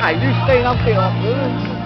Are you staying up there, dude?